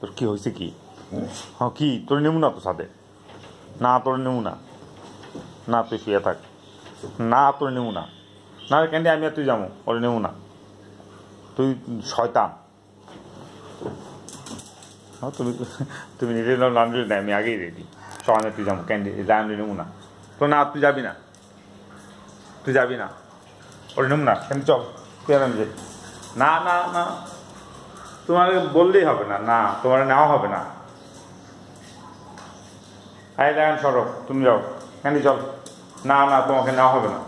তোর কি হয়েছে কি? হ্যাঁ কি? তোর নেব না তো সাথে না, তোর নেব না, তুই শুয়ে থাক। না, তোর নেব না ক্যান্ডি, আমি আর তুই যাব। ওরে নেব না তুই শয়তান। হ্যাঁ তুমি তুমি নিজে না নিলে না আমি আগেই রেডি সবাই তুই যাব। ক্যান্ডি আমি নেব না তো না, তুই যাবি না। তুই যাবি না। ওরে নেব না ক্যান্ডি, চল। তুই আর আমি না না না। তোমার বললেই হবে না না, তোমার নেওয়া হবে না। আই দেখেন সরব তুমি যাও ক্যান্ডি চল। না না, তোমাকে নেওয়া হবে না।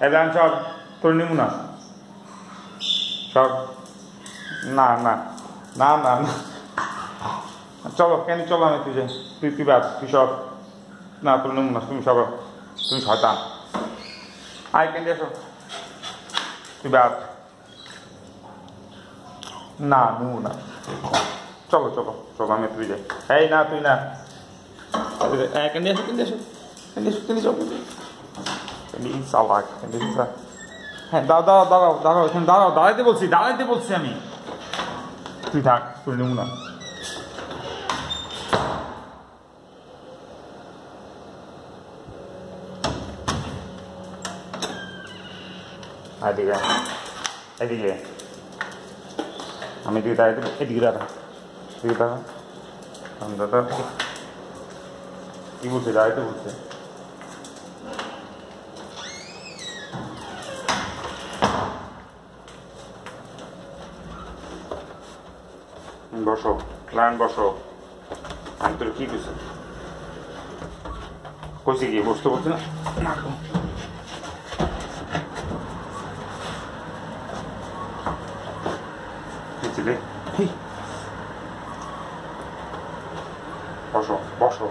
দেখেন সব, তোর নিমু না। সব, না না না না চলো কেন চলো আমি তুই তুই তুই বাদ, তুই সব। না, তোর নিমু না, তুমি সব, তুমি শয়তান। আয় কেন এসো তুই বাদ। না নিমু না চলো চলো চলো আমি তুই যাই এই না তুই না কেন এসো কেন এসো কেন এসো কেন চলো কেন সালাক কেন হ্যাঁ দাঁড়াও দাঁড়াও দাঁড়াও দাঁড়াও এখানে দাঁড়াও দাঁড়াইতে বলছি দাঁড়াইতে বলছি আমি তুই থাক তুই নেবো না এদিকে এদিকে আমি এদিকে দাঁড়াইতে এদিকে দাঁড়া এদিকে দাঁড়া দাদা কি বলছে? দাঁড়াইতে বলছে। বসো লাইন বসো। আমি তোর কি কইছি কইছি কি, বসতে বলছি না না গো। কি ছিলে? হেই। বসো বসো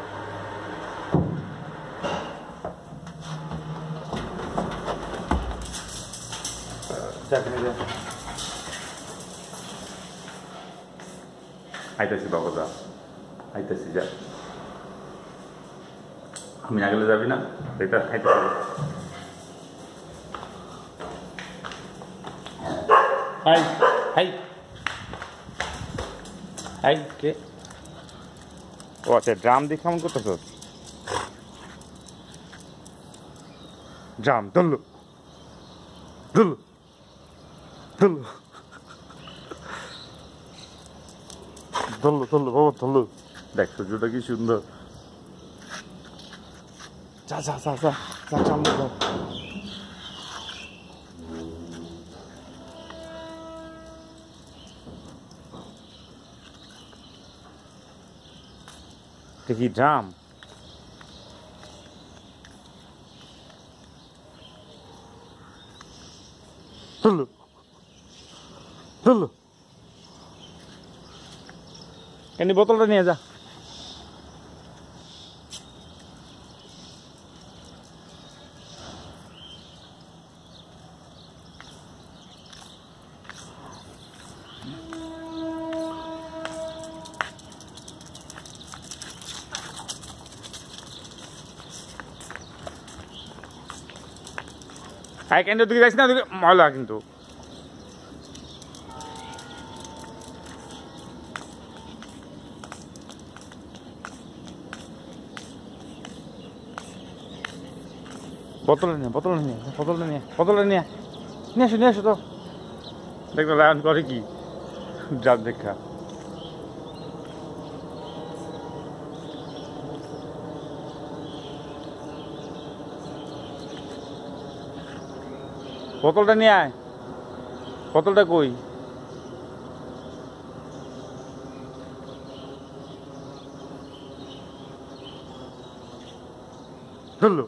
চাকরি যা আইতাছি বাবা আইতাছি যা আমি না গেলে যাবি না এটা আইতাছি হাই হাই হাই কে ও আচ্ছা ড্রাম দেখে কেমন করতেছ ড্রাম ধরলো ধরলো ধরলো ধরলো বাবা ধরলো দেখ সূর্যটা কি সুন্দর যা যা যা যা যা সামনে যা দেখি ড্রাম ধরলো ধরলো এনে বোতলটা নিয়ে যা। আই কেন দিকে যাইস না ময়লা কিন্তু। বোতলে নিয়ে বোতলে নিয়ে বোতলে নিয়ে বোতলে নিয়ে নিয়ে আসো নিয়ে আসো তো। দেখো লায়ন করে কি? যার দেখা। বোতলটা নিয়ে আয়। বোতলটা কই? ধরলো।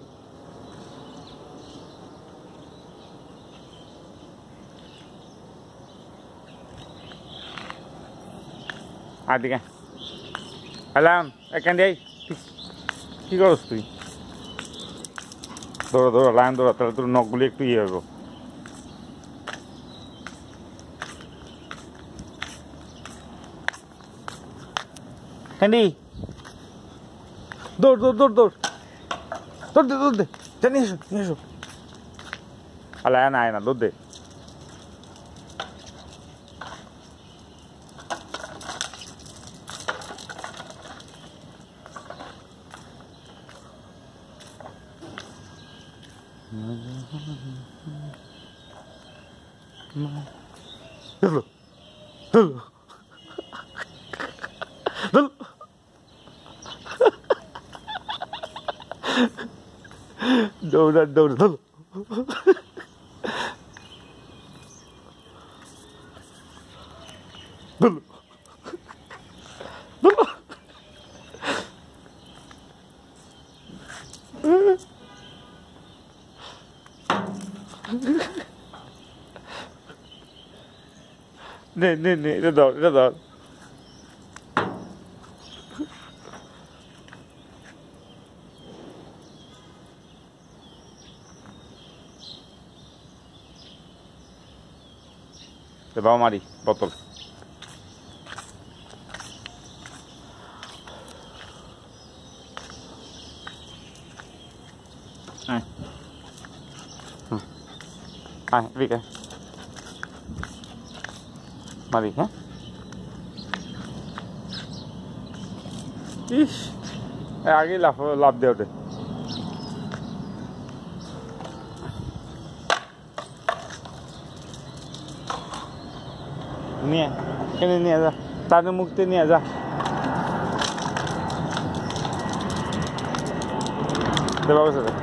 আদিকে হ্যালাম এখান দিয়ে কী করস তুই? দৌড়া দৌড়া, লাইন দৌড়া, তাহলে তোর নখগুলি একটু ইয়ে হব হ্যান্ডি দৌড় দৌড় দৌড় দৌড়। দৌড় দে দৌড় দে। নিয়ে এসো নিয়ে এসো আলে আয় না আয় না, দৌড় দে। 何何どうだどうだどうだ Boom. Boom. Mm-hmm. Nè, nè, nè, ra đó, ra đó. Levar đi ali, botão. Ai. Ai, vem cá. Malik, né? Ixi, é ali lá, lá dentro. Nia, kena ni ada. Tadi mukti ni ada. Terima kasih.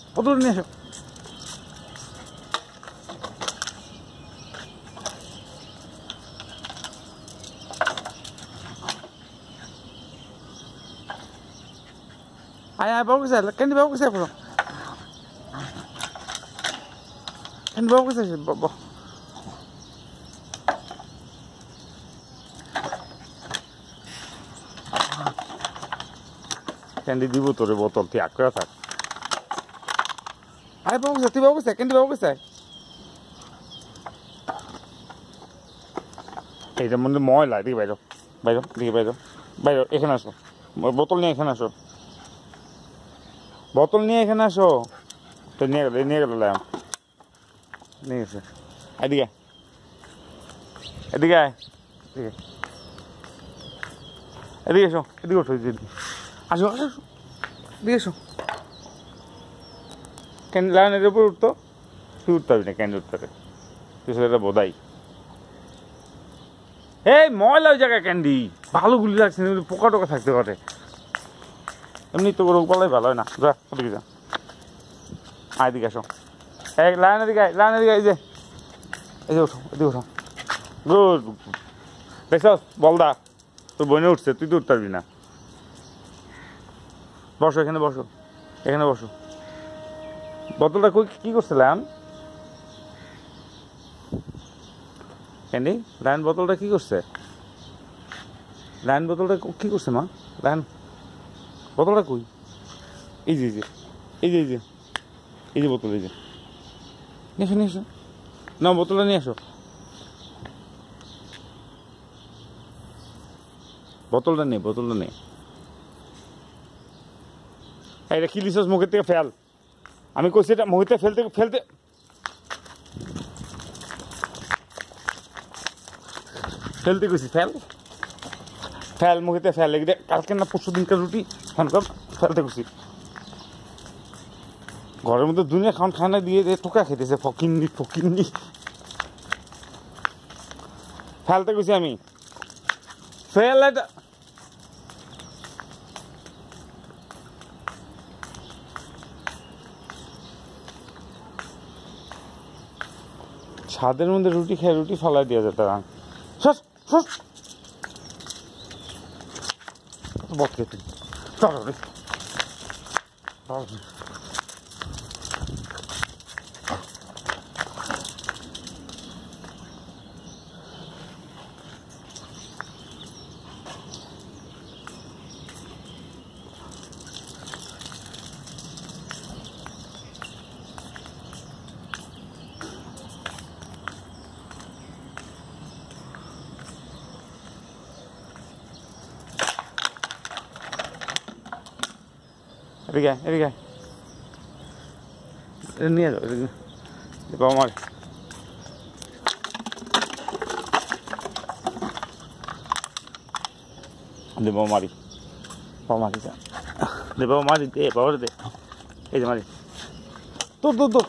বোতলটা নিয়ে এসো। আয় আয় বাবু কাছে candy বাবু কাছে পড়ো candy বাবু কাছে এসে বাবা ক্যান্ডি দিব তোরে বোতল, তুই আগ করে থাক। কাছে তুই বাবু কাছে ক্যান্ডি বাবু কাছে এইটার মধ্যে ময়লা এদিকে বাইরো বাইরো এদিকে বাইরো বাইরো এখানে আসো। বোতল নিয়ে এখানে আসো। বোতল নিয়ে এখানে আসো। তো নিয়ে গেল নিয়ে গেল ল্যাম নিয়ে গেছে। এদিকে। এদিকে এদিকে। এদিকে এসো এদিকে ওঠো এদিকে। আসো আসো। এদিকে এসো। ক্যান লাইনের উপর উঠতো? তুই উঠতে পারবি না ক্যান্ডি উঠতে? তুই সেটা বোধাই। এই ময়লা ওই জায়গায় ক্যান্ডি ভালো গুলি লাগছে না, পোকা টোকা থাকতে পারে। এমনি তো রোগ পালাই ভালো হয় না। যা ওদিকে যা। আয় এদিকে আসো। এই লাইন এদিকে আয়, লাইন এদিকে আয়, এই যে। এই যে ওঠো এদিকে ওঠো। গুড। দেখছ বলদা তোর বোনে উঠছে তুই তো উঠতে পারবি না। বসো এখানে বসো। এখানে বসো। বোতলটা কি করছে, লায়ন? ক্যান্ডি লায়ন বোতলটা কি করছে? লায়ন বোতলটা কি করছে, মা? লায়ন বোতলটা কই? এই যে এই যে এই যে এই যে বোতল এই যে। নিয়ে এসো নিয়ে এসো না বোতলটা নিয়ে এসো বোতলটা নেই বোতলটা নেই এটা কি লিসস মুখের থেকে, ফেল। আমি কইছি এটা থেকে ফেলতে ফেলতে ফেলতে কইছি ফেল ফেল। মুখেতে ফেল। এগুলো কালকে না পরশু দিনকার রুটি ফ্যান কর ফেলতে কইছি ঘরের মধ্যে দুনিয়া খাওয়ান খানা দিয়ে টোকা খেতেছে ফকিন্নি ফকিন্নি ফেলতে কইছি আমি। ফেল এটা ছাদের মধ্যে রুটি খেয়ে রুটি ফলাই দিয়ে যেত বদ কেটে Here we go, here we go. Niye doğru? Devam abi. Devam abi. Devam abi sen. Devam abi de, bağır de. Hadi hadi. Dur dur dur.